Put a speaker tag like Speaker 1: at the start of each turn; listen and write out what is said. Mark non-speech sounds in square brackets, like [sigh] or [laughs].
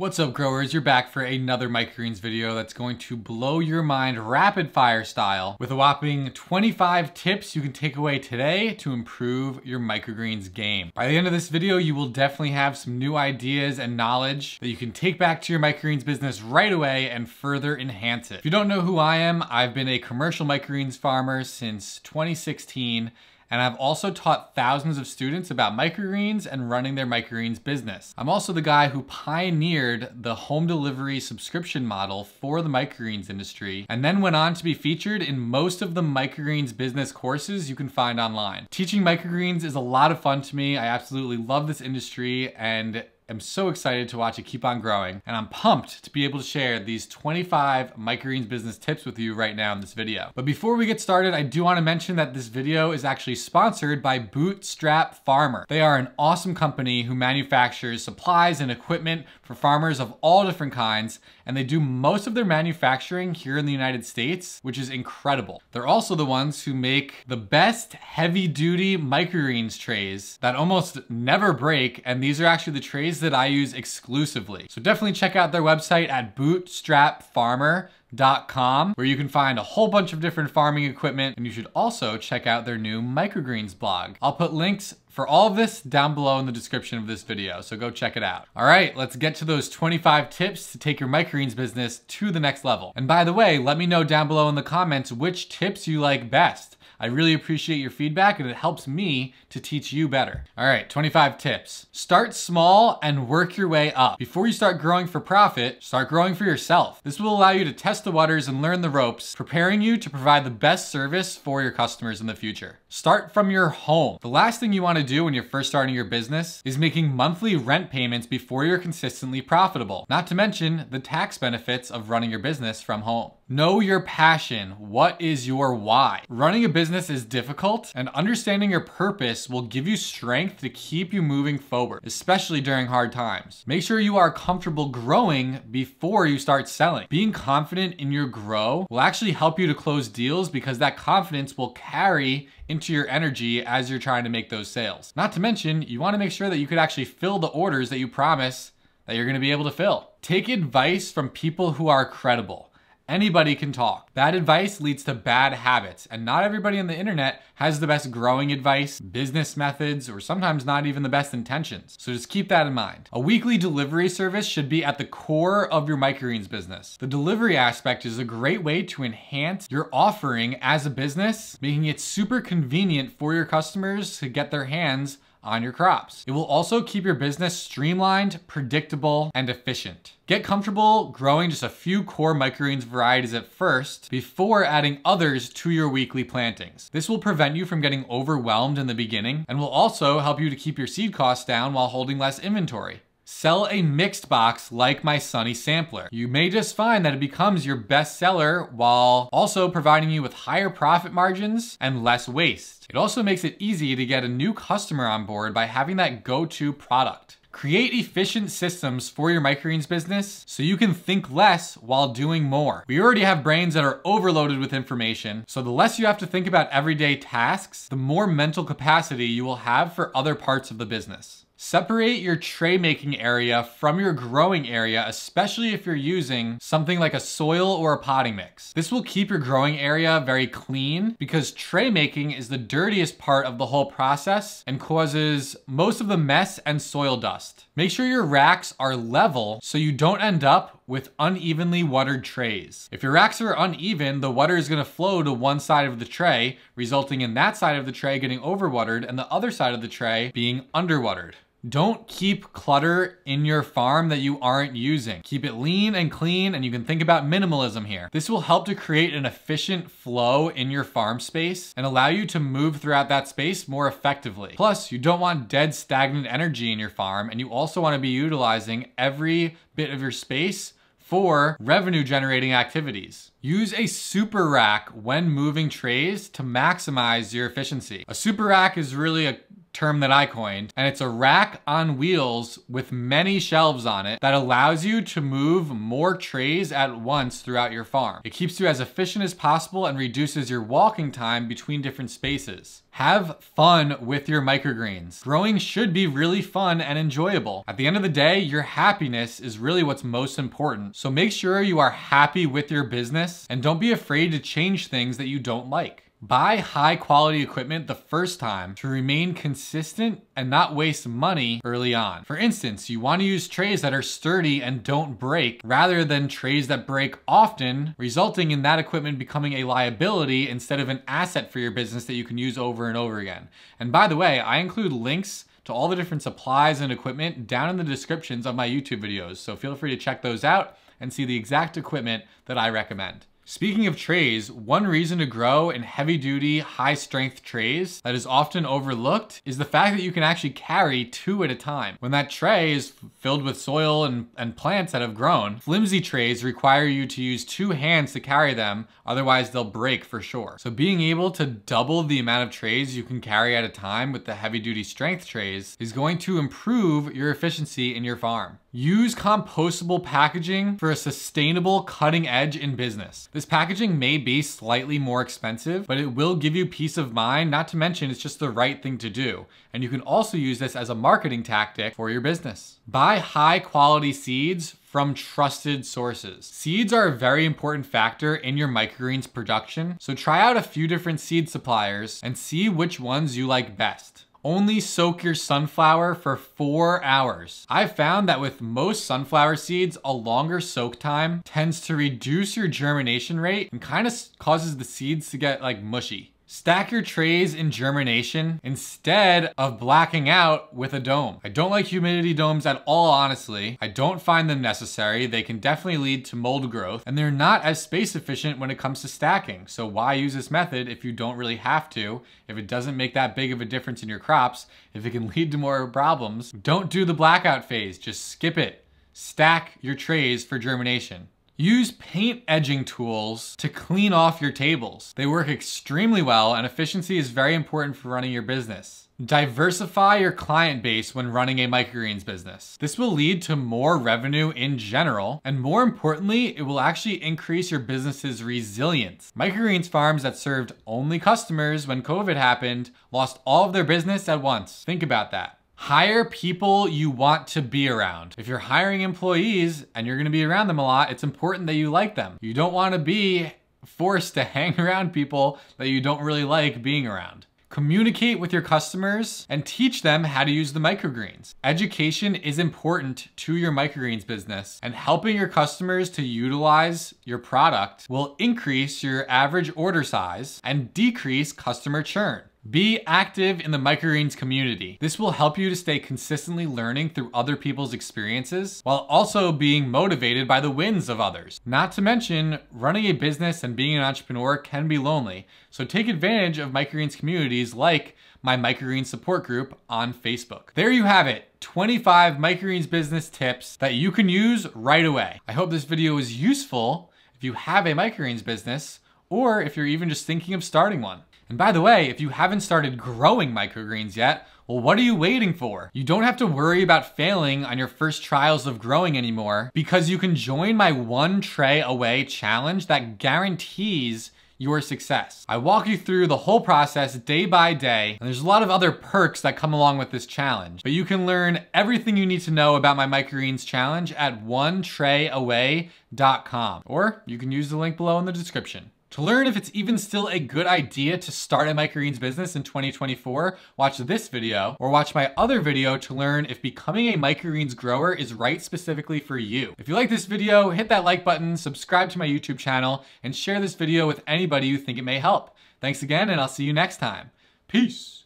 Speaker 1: What's up growers? You're back for another microgreens video that's going to blow your mind rapid fire style with a whopping 25 tips you can take away today to improve your microgreens game. By the end of this video, you will definitely have some new ideas and knowledge that you can take back to your microgreens business right away and further enhance it. If you don't know who I am, I've been a commercial microgreens farmer since 2016 and I've also taught thousands of students about microgreens and running their microgreens business. I'm also the guy who pioneered the home delivery subscription model for the microgreens industry, and then went on to be featured in most of the microgreens business courses you can find online. Teaching microgreens is a lot of fun to me. I absolutely love this industry and am so excited to watch it keep on growing, and I'm pumped to be able to share these 25 microgreens business tips with you right now in this video. But before we get started, I do want to mention that this video is actually sponsored by Bootstrap Farmer. They are an awesome company who manufactures supplies and equipment for farmers of all different kinds, and they do most of their manufacturing here in the United States, which is incredible. They're also the ones who make the best heavy duty microgreens trays that almost never break, and these are actually the trays that I use exclusively. So definitely check out their website at bootstrapfarmer.com where you can find a whole bunch of different farming equipment and you should also check out their new microgreens blog. I'll put links for all of this down below in the description of this video, so go check it out. All right, let's get to those 25 tips to take your microgreens business to the next level. And by the way, let me know down below in the comments which tips you like best. I really appreciate your feedback and it helps me to teach you better. All right, 25 tips. Start small and work your way up. Before you start growing for profit, start growing for yourself. This will allow you to test the waters and learn the ropes, preparing you to provide the best service for your customers in the future. Start from your home. The last thing you wanna do when you're first starting your business is making monthly rent payments before you're consistently profitable. Not to mention the tax benefits of running your business from home. Know your passion. What is your why? Running a business is difficult, and understanding your purpose will give you strength to keep you moving forward, especially during hard times. Make sure you are comfortable growing before you start selling. Being confident in your grow will actually help you to close deals because that confidence will carry into your energy as you're trying to make those sales. Not to mention, you wanna make sure that you could actually fill the orders that you promise that you're gonna be able to fill. Take advice from people who are credible. Anybody can talk. Bad advice leads to bad habits, and not everybody on the internet has the best growing advice, business methods, or sometimes not even the best intentions. So just keep that in mind. A weekly delivery service should be at the core of your microgreens business. The delivery aspect is a great way to enhance your offering as a business, making it super convenient for your customers to get their hands on your crops. It will also keep your business streamlined, predictable, and efficient. Get comfortable growing just a few core microgreens varieties at first before adding others to your weekly plantings. This will prevent you from getting overwhelmed in the beginning and will also help you to keep your seed costs down while holding less inventory. Sell a mixed box like my Sunny Sampler. You may just find that it becomes your best seller while also providing you with higher profit margins and less waste. It also makes it easy to get a new customer on board by having that go-to product. Create efficient systems for your microgreens business so you can think less while doing more. We already have brains that are overloaded with information, so the less you have to think about everyday tasks, the more mental capacity you will have for other parts of the business. Separate your tray making area from your growing area, especially if you're using something like a soil or a potting mix. This will keep your growing area very clean because tray making is the dirtiest part of the whole process and causes most of the mess and soil dust. Make sure your racks are level so you don't end up with unevenly watered trays. If your racks are uneven, the water is gonna flow to one side of the tray, resulting in that side of the tray getting overwatered and the other side of the tray being underwatered. Don't keep clutter in your farm that you aren't using. Keep it lean and clean and you can think about minimalism here. This will help to create an efficient flow in your farm space and allow you to move throughout that space more effectively. Plus, you don't want dead stagnant energy in your farm and you also want to be utilizing every bit of your space for revenue generating activities. Use a super rack when moving trays to maximize your efficiency. A super rack is really a term that I coined, and it's a rack on wheels with many shelves on it that allows you to move more trays at once throughout your farm. It keeps you as efficient as possible and reduces your walking time between different spaces. Have fun with your microgreens. Growing should be really fun and enjoyable. At the end of the day, your happiness is really what's most important. So make sure you are happy with your business and don't be afraid to change things that you don't like. Buy high quality equipment the first time to remain consistent and not waste money early on. For instance, you want to use trays that are sturdy and don't break rather than trays that break often, resulting in that equipment becoming a liability instead of an asset for your business that you can use over and over again. And by the way, I include links to all the different supplies and equipment down in the descriptions of my YouTube videos. So feel free to check those out and see the exact equipment that I recommend. Speaking of trays, one reason to grow in heavy duty, high strength trays that is often overlooked is the fact that you can actually carry two at a time. When that tray is filled with soil and, and plants that have grown, flimsy trays require you to use two hands to carry them, otherwise they'll break for sure. So being able to double the amount of trays you can carry at a time with the heavy duty strength trays is going to improve your efficiency in your farm. Use compostable packaging for a sustainable cutting edge in business. Packaging may be slightly more expensive, but it will give you peace of mind, not to mention it's just the right thing to do. And you can also use this as a marketing tactic for your business. Buy high quality seeds from trusted sources. Seeds are a very important factor in your microgreens production, so try out a few different seed suppliers and see which ones you like best. Only soak your sunflower for four hours. I've found that with most sunflower seeds, a longer soak time tends to reduce your germination rate and kind of causes the seeds to get like mushy. Stack your trays in germination instead of blacking out with a dome. I don't like humidity domes at all, honestly. I don't find them necessary. They can definitely lead to mold growth and they're not as space efficient when it comes to stacking. So why use this method if you don't really have to, if it doesn't make that big of a difference in your crops, if it can [laughs] lead to more problems, don't do the blackout phase, just skip it. Stack your trays for germination. Use paint edging tools to clean off your tables. They work extremely well and efficiency is very important for running your business. Diversify your client base when running a microgreens business. This will lead to more revenue in general, and more importantly, it will actually increase your business's resilience. Microgreens farms that served only customers when COVID happened lost all of their business at once. Think about that. Hire people you want to be around. If you're hiring employees and you're gonna be around them a lot, it's important that you like them. You don't wanna be forced to [laughs] hang around people that you don't really like being around. Communicate with your customers and teach them how to use the microgreens. Education is important to your microgreens business and helping your customers to utilize your product will increase your average order size and decrease customer churn. Be active in the microgreens community. This will help you to stay consistently learning through other people's experiences while also being motivated by the wins of others. Not to mention, running a business and being an entrepreneur can be lonely, so take advantage of microgreens communities like my microgreens support group on Facebook. There you have it, 25 microgreens business tips that you can use right away. I hope this video was useful if you have a microgreens business or if you're even just thinking of starting one. And by the way, if you haven't started growing microgreens yet, well, what are you waiting for? You don't have to worry about failing on your first trials of growing anymore because you can join my one tray away challenge that guarantees your success. I walk you through the whole process day by day, and there's a lot of other perks that come along with this challenge. But you can learn everything you need to know about my microgreens challenge at onetrayaway.com, or you can use the link below in the description. To learn if it's even still a good idea to start a microgreens business in 2024, watch this video or watch my other video to learn if becoming a microgreens grower is right specifically for you. If you like this video, hit that like button, subscribe to my YouTube channel, and share this video with anybody you think it may help. Thanks again, and I'll see you next time. Peace.